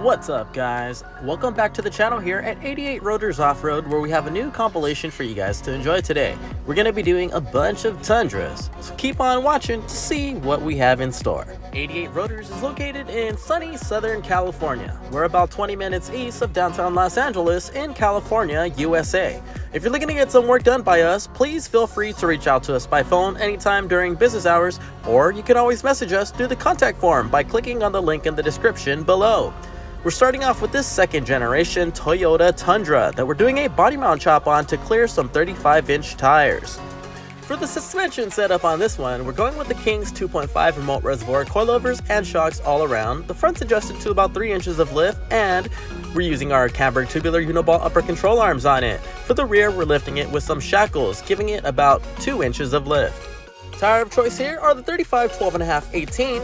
What's up guys? Welcome back to the channel here at 88 Rotors Off-Road where we have a new compilation for you guys to enjoy today. We're going to be doing a bunch of Tundras, so keep on watching to see what we have in store. 88 Rotors is located in sunny Southern California. We're about 20 minutes east of downtown Los Angeles in California, USA. If you're looking to get some work done by us, please feel free to reach out to us by phone anytime during business hours, or you can always message us through the contact form by clicking on the link in the description below. We're starting off with this second generation Toyota Tundra that we're doing a body mount chop on to clear some 35 inch tires. For the suspension setup on this one, we're going with the King's 2.5 remote reservoir coilovers and shocks all around. The front's adjusted to about 3 inches of lift and we're using our Camburg tubular uniball upper control arms on it. For the rear, we're lifting it with some shackles, giving it about 2 inches of lift. Tire of choice here are the 35 12.5 18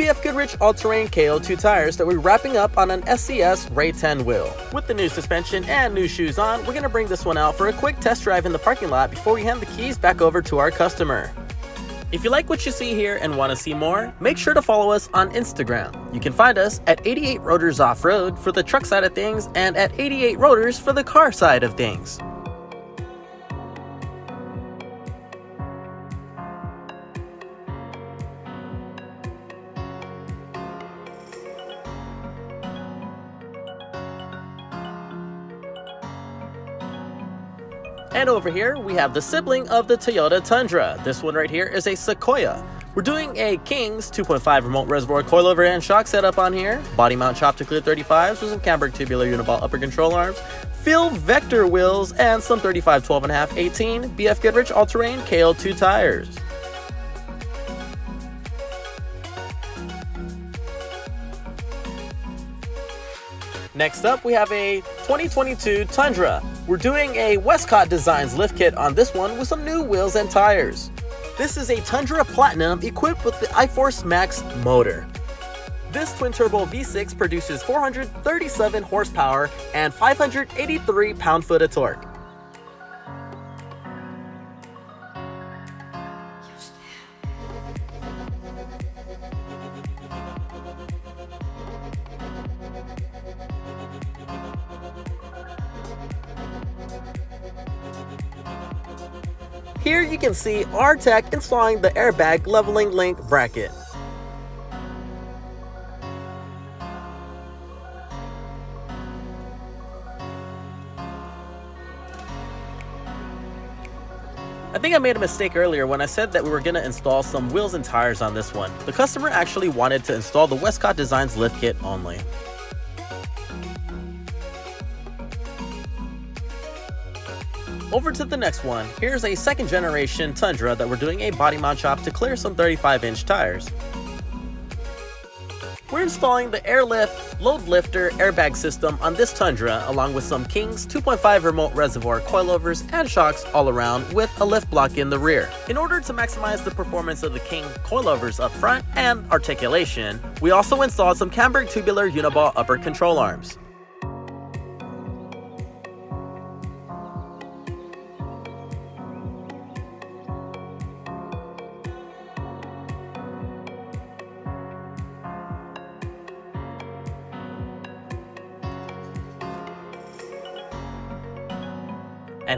BF Goodrich all-terrain KO2 tires that we're wrapping up on an SCS Ray 10 wheel. With the new suspension and new shoes on, we're going to bring this one out for a quick test drive in the parking lot before we hand the keys back over to our customer. If you like what you see here and want to see more, make sure to follow us on Instagram. You can find us at 88 Rotors Off-Road for the truck side of things and at 88 Rotors for the car side of things. And over here, we have the sibling of the Toyota Tundra. This one right here is a Sequoia. We're doing a King's 2.5 remote reservoir coilover and shock setup on here, body mount chop to clear 35s with some Camburg tubular uniball upper control arms, Fuel Vector wheels, and some 35 12.5 18 BF Goodrich all-terrain KO2 tires. Next up, we have a 2022 Tundra. We're doing a Westcott Designs lift kit on this one with some new wheels and tires. This is a Tundra Platinum equipped with the iForce Max motor. This twin-turbo V6 produces 437 horsepower and 583 pound-foot of torque. Here you can see our tech installing the airbag leveling link bracket. I think I made a mistake earlier when I said that we were going to install some wheels and tires on this one. The customer actually wanted to install the Westcott Designs lift kit only. Over to the next one, here's a second generation Tundra that we're doing a body mount chop to clear some 35 inch tires. We're installing the Airlift Load Lifter airbag system on this Tundra along with some King's 2.5 remote reservoir coilovers and shocks all around with a lift block in the rear. In order to maximize the performance of the King coilovers up front and articulation, we also installed some Camburg tubular uniball upper control arms.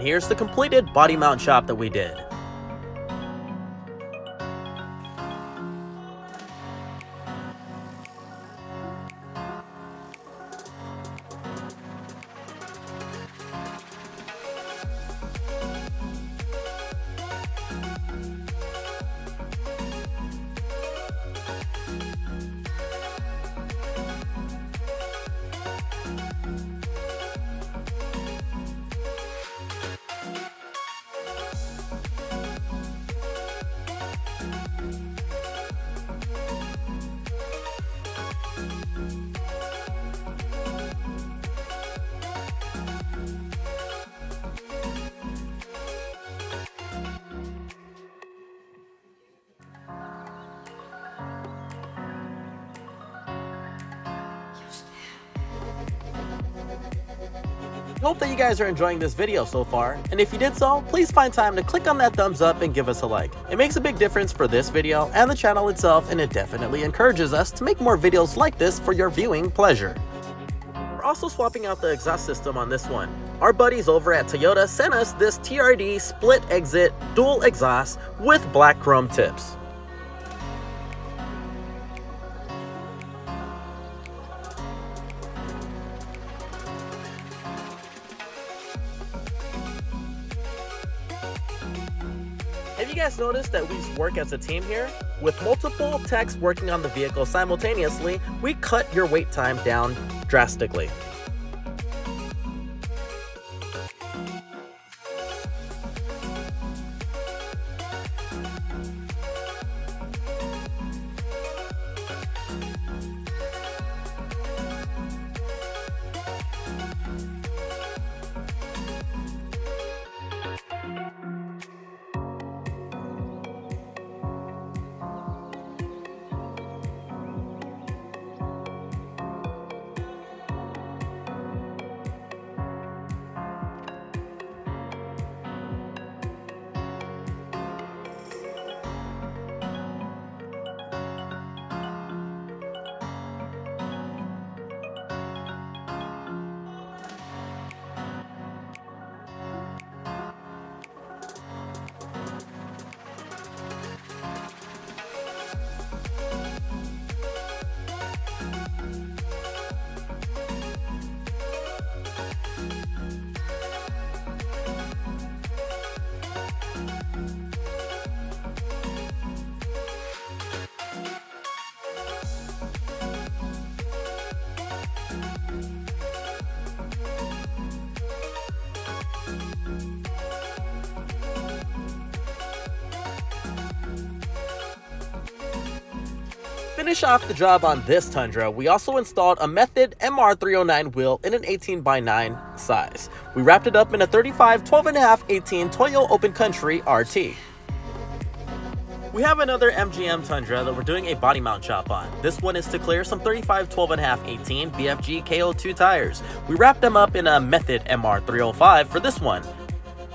Here's the completed body mount chop that we did. Hope that you guys are enjoying this video so far, and if you did so, please find time to click on that thumbs up and give us a like. It makes a big difference for this video and the channel itself, and it definitely encourages us to make more videos like this for your viewing pleasure. we're also swapping out the exhaust system on this one. Our buddies over at Toyota sent us this TRD split exit dual exhaust with black chrome tips. Noticed that we work as a team here? With multiple techs working on the vehicle simultaneously, we cut your wait time down drastically. Finish off the job on this Tundra, we also installed a Method MR309 wheel in an 18x9 size. We wrapped it up in a 35 12.5 18 Toyo Open Country RT. We have another MGM Tundra that we're doing a body mount chop on. This one is to clear some 35 12.5 18 BFG KO2 tires. We wrapped them up in a Method MR305 for this one.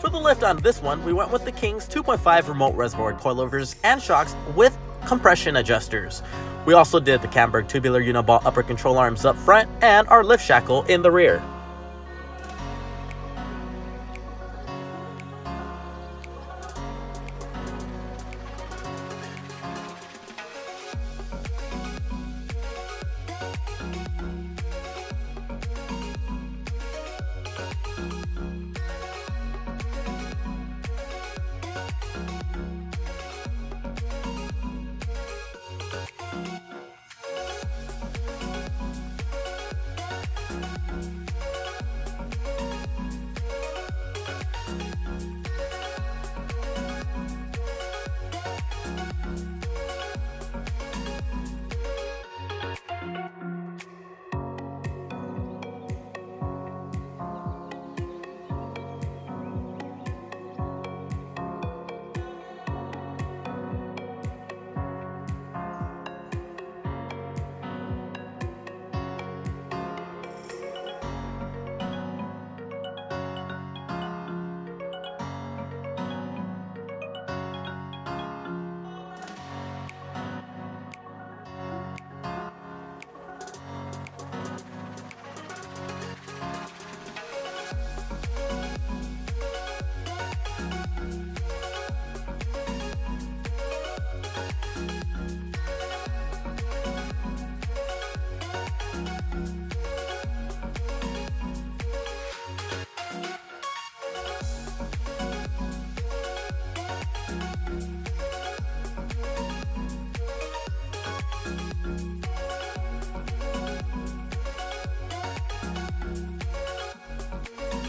For the lift on this one, we went with the King's 2.5 remote reservoir coilovers and shocks with compression adjusters. We also did the Camburg tubular uniball upper control arms up front and our lift shackle in the rear.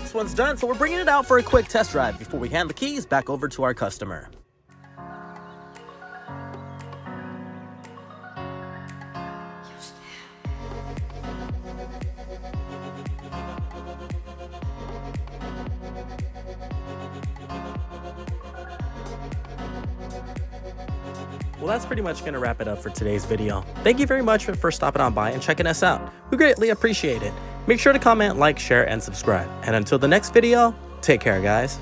This one's done, so we're bringing it out for a quick test drive before we hand the keys back over to our customer. Well, that's pretty much going to wrap it up for today's video. Thank you very much for stopping on by and checking us out. We greatly appreciate it. Make sure to comment, like, share, and subscribe. And until the next video, take care, guys.